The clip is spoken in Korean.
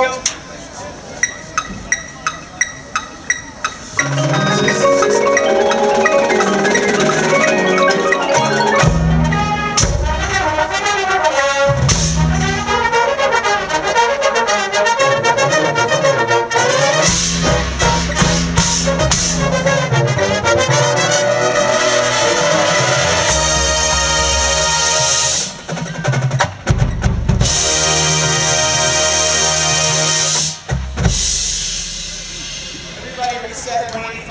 go. anybody reset 25.